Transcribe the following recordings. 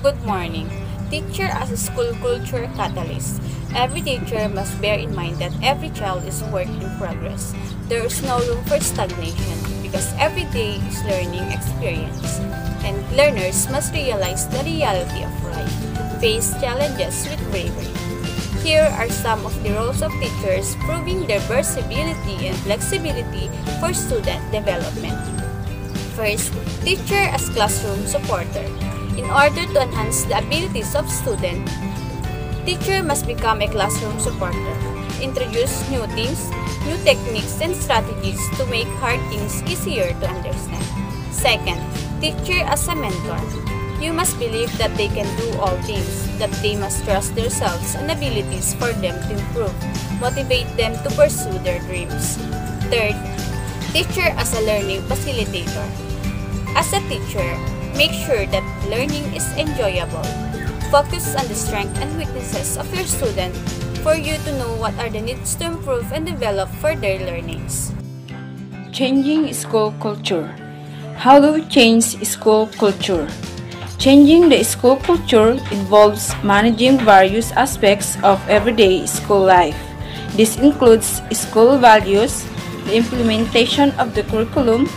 Good morning. Teacher as a school culture catalyst. Every teacher must bear in mind that every child is a work in progress. There is no room for stagnation because every day is learning experience. And learners must realize the reality of life, face challenges with bravery. Here are some of the roles of teachers proving their versatility and flexibility for student development. First, teacher as classroom supporter. In order to enhance the abilities of student, teacher must become a classroom supporter. Introduce new things, new techniques and strategies to make hard things easier to understand. Second, teacher as a mentor. You must believe that they can do all things, that they must trust themselves and abilities for them to improve, motivate them to pursue their dreams. Third, teacher as a learning facilitator. As a teacher, make sure that learning is enjoyable. Focus on the strengths and weaknesses of your student for you to know what are the needs to improve and develop for their learnings. Changing school culture. How do we change school culture? Changing the school culture involves managing various aspects of everyday school life. This includes school values, the implementation of the curriculum,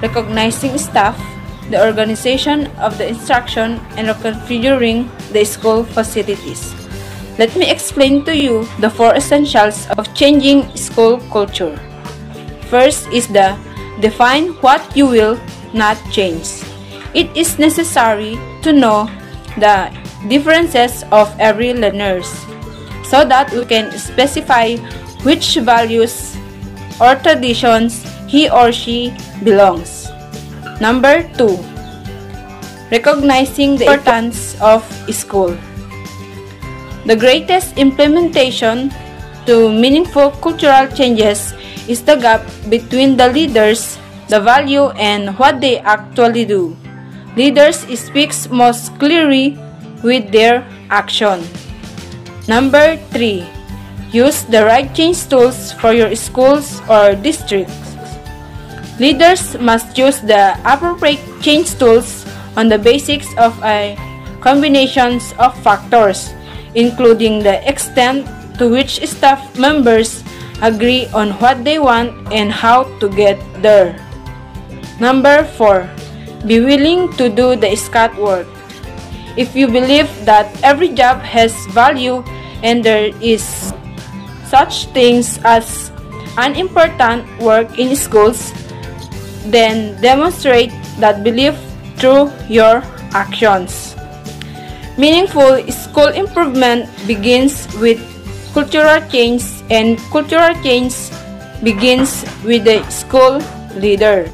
recognizing staff, the organization of the instruction, and reconfiguring the school facilities. Let me explain to you the four essentials of changing school culture. First is the define what you will not change. It is necessary to know the differences of every learners so that we can specify which values or traditions he or she belongs. Number 2. Recognizing the importance of school. The greatest implementation to meaningful cultural changes is the gap between the leaders, the value, and what they actually do. Leaders speaks most clearly with their action. Number 3. Use the right change tools for your schools or districts. Leaders must use the appropriate change tools on the basics of a combinations of factors, including the extent to which staff members agree on what they want and how to get there. Number 4 be willing to do the scat work. If you believe that every job has value and there is such things as unimportant work in schools, then demonstrate that belief through your actions. Meaningful school improvement begins with cultural change and cultural change begins with the school leader.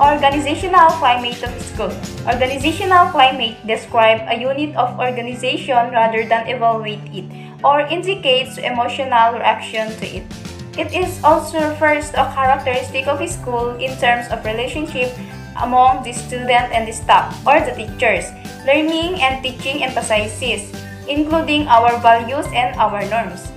Organizational climate of school. Organizational climate describes a unit of organization rather than evaluate it or indicates emotional reaction to it. It is also refers to a characteristic of a school in terms of relationship among the student and the staff or the teachers. Learning and teaching emphasizes, including our values and our norms.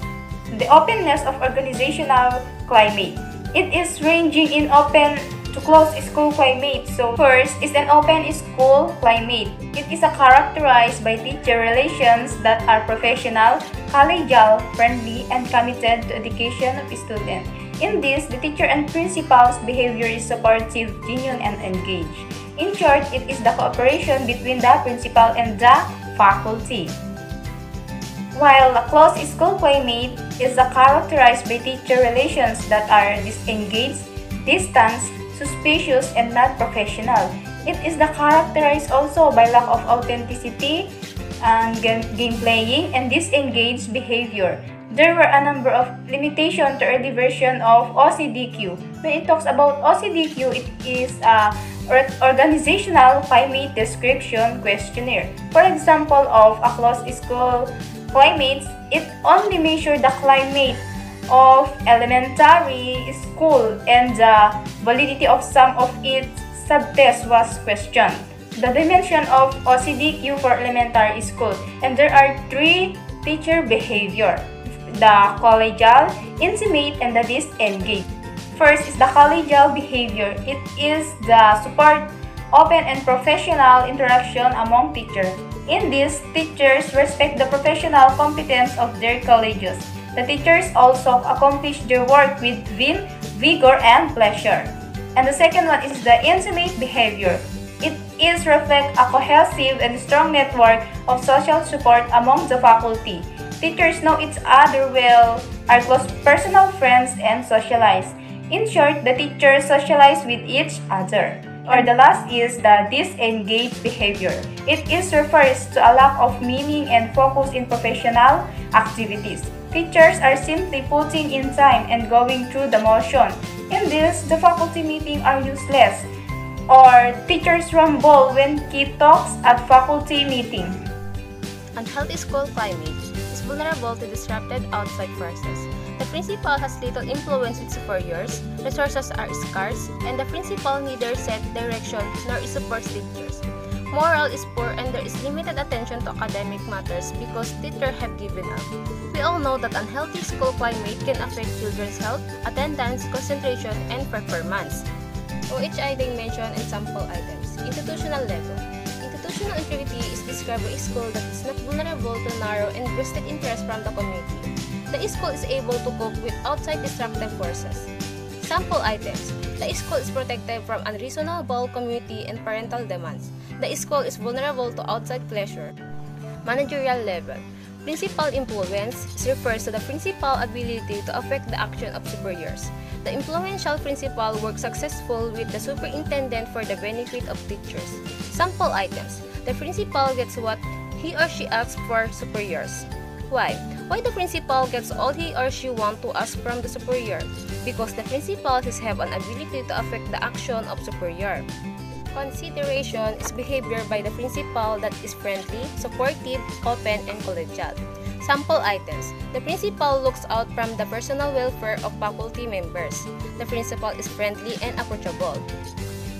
The openness of organizational climate. It is ranging in open to close school climate. So first is an open school climate. It is characterized by teacher relations that are professional, collegial, friendly, and committed to education of students. In this, the teacher and principal's behavior is supportive, genuine, and engaged. In short, it is the cooperation between the principal and the faculty. While a closed school climate is characterized by teacher relations that are disengaged, distant, suspicious, and not professional. It is the characterized also by lack of authenticity, and game playing, and disengaged behavior. There were a number of limitations to early version of OCDQ. When it talks about OCDQ, it is a organizational climate description questionnaire. For example, of a closed school climate, it only measures the climate of elementary school and the validity of some of its subtests was questioned. The dimension of OCDQ for elementary school and there are three teacher behavior. The collegial, intimate, and the disengaged. First is the collegial behavior. It is the support open and professional interaction among teachers. In this, teachers respect the professional competence of their colleges. The teachers also accomplish their work with vim, vigor, and pleasure. And the second one is the intimate behavior. It is reflect a cohesive and strong network of social support among the faculty. Teachers know each other well, are close personal friends, and socialize. In short, the teachers socialize with each other. Or the last is the disengaged behavior. It is refers to a lack of meaning and focus in professional activities. Teachers are simply putting in time and going through the motion. In this, the faculty meeting are useless. Or teachers rumble when key talks at faculty meeting. Unhealthy school climate is vulnerable to disrupted outside forces. The principal has little influence with superiors, resources are scarce, and the principal neither set direction nor supports teachers. Moral is poor and there is limited attention to academic matters because teachers have given up. We all know that unhealthy school climate can affect children's health, attendance, concentration, and performance. OHI mentioned and sample items. Institutional level. Institutional integrity is described by a school that is not vulnerable to narrow and vested interest from the community the school is able to cope with outside destructive forces. Sample items. The school is protected from unreasonable community and parental demands. The school is vulnerable to outside pressure. Managerial level. Principal influence refers to the principal ability to affect the action of superiors. The influential principal works successful with the superintendent for the benefit of teachers. Sample items. The principal gets what he or she asks for superiors. Why? Why the principal gets all he or she want to ask from the superior? Because the principal has have an ability to affect the action of superior. Consideration is behavior by the principal that is friendly, supportive, open, and collegial. Sample items. The principal looks out from the personal welfare of faculty members. The principal is friendly and approachable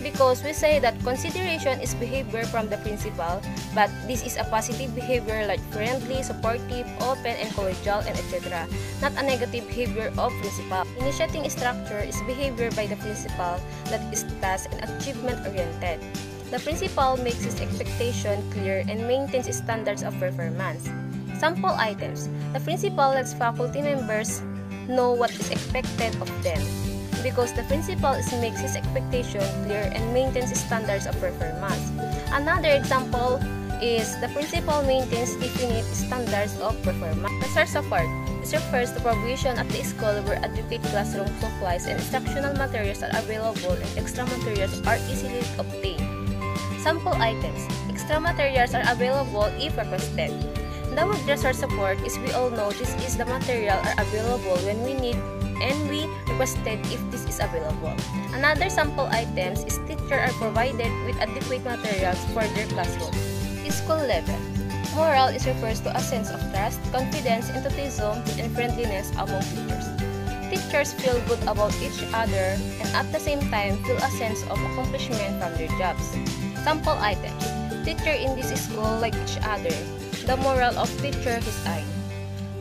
because we say that consideration is behavior from the principal, but this is a positive behavior like friendly, supportive, open, and collegial, and etc. Not a negative behavior of principal. Initiating structure is behavior by the principal that is task and achievement oriented. The principal makes his expectation clear and maintains standards of performance. Sample items. The principal lets faculty members know what is expected of them because the principal makes his expectation clear and maintains standards of performance. Another example is the principal maintains definite standards of performance. Resource support. This refers to provision at the school where adequate classroom supplies and instructional materials are available and extra materials are easily obtained. Sample items. Extra materials are available if requested. The word resource support is we all know this is the material are available when we need and we requested if this is available. Another sample items is teachers are provided with adequate materials for their classroom. School level. Moral is refers to a sense of trust, confidence, enthusiasm, and friendliness among teachers. Teachers feel good about each other and at the same time feel a sense of accomplishment from their jobs. Sample items. Teacher in this school like each other. The moral of teacher is I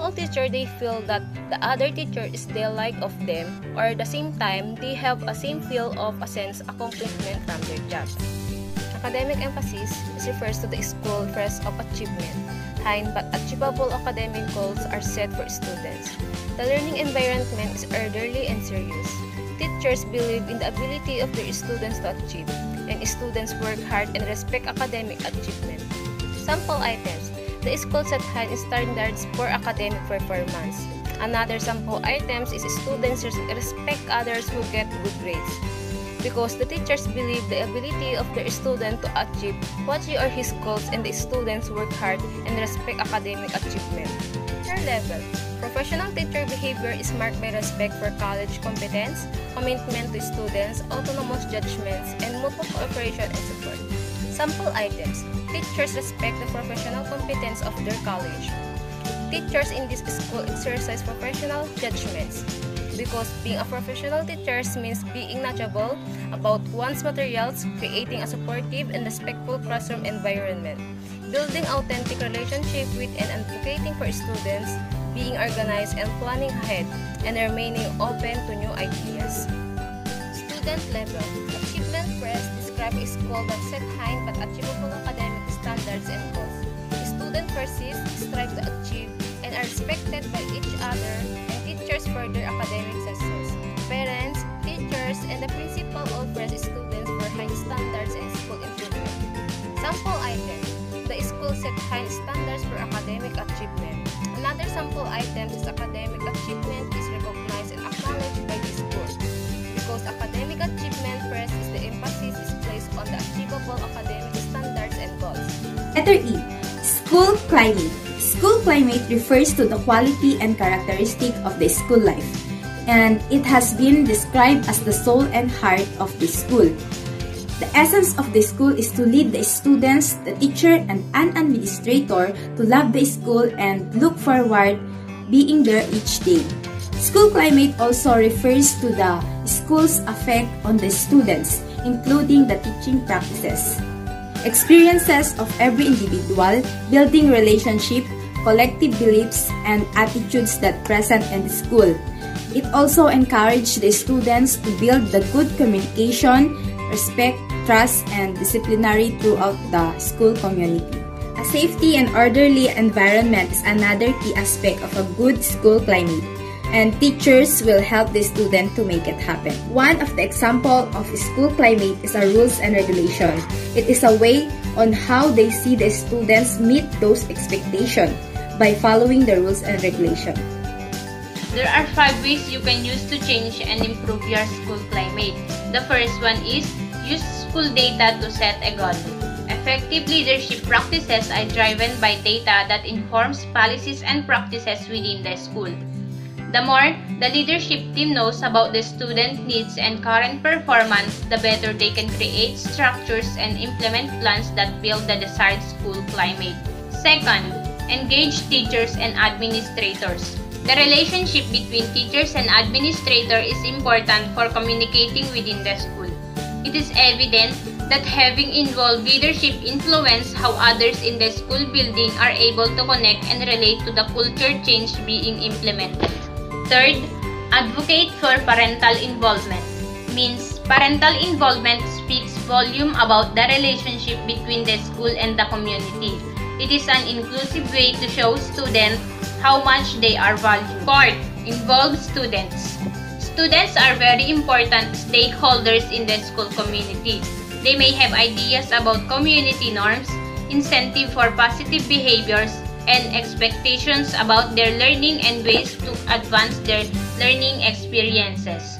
all teacher they feel that the other teacher is they like of them or at the same time they have a same feel of a sense accomplishment from their job. Academic emphasis refers to the school press of achievement. High but achievable academic goals are set for students. The learning environment is orderly and serious. Teachers believe in the ability of their students to achieve, and students work hard and respect academic achievement. Sample items the school set high standards for academic performance. Another sample items is students respect others who get good grades. Because the teachers believe the ability of their student to achieve what he or his goals and the students work hard and respect academic achievement. Third level, professional teacher behavior is marked by respect for college competence, commitment to students, autonomous judgments, and mutual cooperation and support. Sample items Teachers respect the professional competence of their college. Teachers in this school exercise professional judgments because being a professional teacher means being knowledgeable about one's materials, creating a supportive and respectful classroom environment, building authentic relationship with and advocating for students, being organized and planning ahead, and remaining open to new ideas. Student level Achievement Press describe a school that set high but achievable academic standards and goals. Students persist, strive to achieve, and are respected by each other and teachers for their academic success. Parents, teachers, and the principal all praise students for high standards and school improvement. Sample item. The school set high standards for academic achievement. Another sample item is academic achievement is recognized and acknowledged by the school. Because academic achievement is the emphasis is placed on the achievable academic standards and goals. Letter E. School climate. School climate refers to the quality and characteristic of the school life, and it has been described as the soul and heart of the school. The essence of the school is to lead the students, the teacher, and an administrator to love the school and look forward being there each day. School climate also refers to the school's effect on the students, including the teaching practices. Experiences of every individual, building relationship, collective beliefs, and attitudes that present in the school. It also encourages the students to build the good communication, respect, trust, and disciplinary throughout the school community. A safety and orderly environment is another key aspect of a good school climate, and teachers will help the student to make it happen. One of the example of school climate is a rules and regulation. It is a way on how they see the students meet those expectations by following the rules and regulation. There are five ways you can use to change and improve your school climate. The first one is use school data to set a goal. Effective leadership practices are driven by data that informs policies and practices within the school. The more the leadership team knows about the student needs and current performance, the better they can create structures and implement plans that build the desired school climate. Second, engage teachers and administrators. The relationship between teachers and administrator is important for communicating within the school. It is evident that having involved leadership influence how others in the school building are able to connect and relate to the culture change being implemented. Third, advocate for parental involvement. Means parental involvement speaks volume about the relationship between the school and the community. It is an inclusive way to show students how much they are valued. Fourth, involve students. Students are very important stakeholders in the school community. They may have ideas about community norms, incentive for positive behaviors, and expectations about their learning and ways to advance their learning experiences.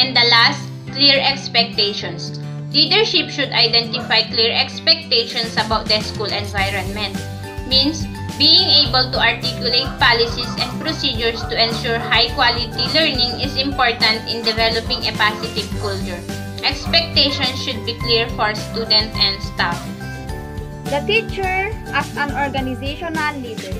And the last, clear expectations. Leadership should identify clear expectations about the school environment. Means, being able to articulate policies and procedures to ensure high-quality learning is important in developing a positive culture. Expectations should be clear for students and staff. The teacher as an organizational leader.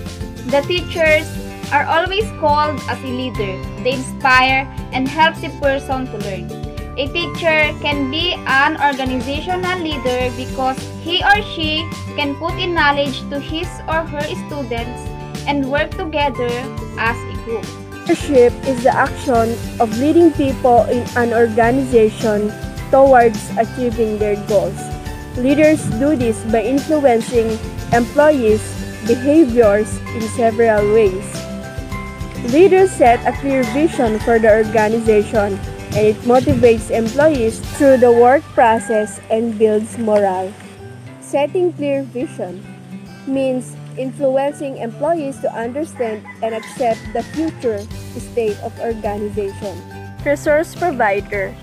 The teachers are always called as a leader. They inspire and help the person to learn. A teacher can be an organizational leader because he or she can put in knowledge to his or her students and work together as a group. Leadership is the action of leading people in an organization towards achieving their goals. Leaders do this by influencing employees' behaviors in several ways. Leaders set a clear vision for the organization and it motivates employees through the work process and builds morale. Setting clear vision means influencing employees to understand and accept the future state of organization. Resource provider.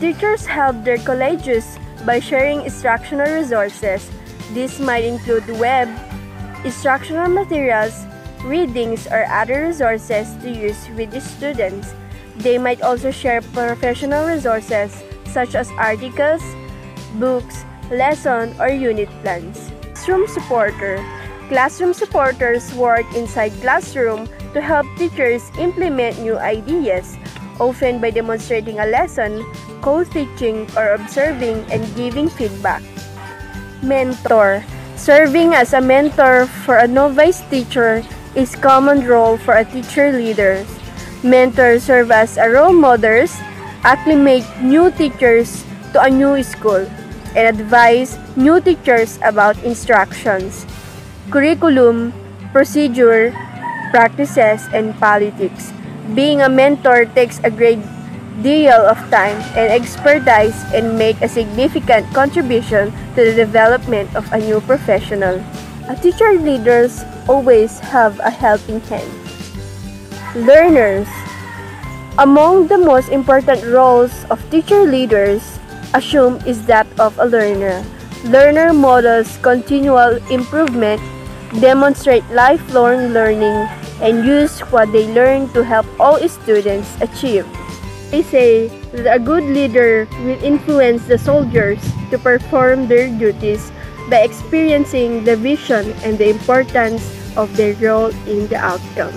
Teachers help their colleges by sharing instructional resources. This might include web, instructional materials, readings, or other resources to use with the students. They might also share professional resources such as articles, books, lesson, or unit plans. Classroom supporter. Classroom supporters work inside classroom to help teachers implement new ideas, often by demonstrating a lesson, co-teaching, or observing and giving feedback. Mentor. Serving as a mentor for a novice teacher is common role for a teacher leader. Mentors serve as a role models, acclimate new teachers to a new school, and advise new teachers about instructions, curriculum, procedure, practices, and politics. Being a mentor takes a great deal of time and expertise and make a significant contribution to the development of a new professional. A teacher leaders always have a helping hand. Learners Among the most important roles of teacher leaders assume is that of a learner. Learner models continual improvement, demonstrate lifelong learning, and use what they learn to help all students achieve. They say that a good leader will influence the soldiers to perform their duties by experiencing the vision and the importance of their role in the outcome.